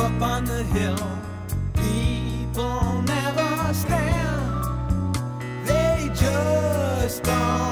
up on the hill. People never stand, they just don't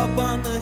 up on the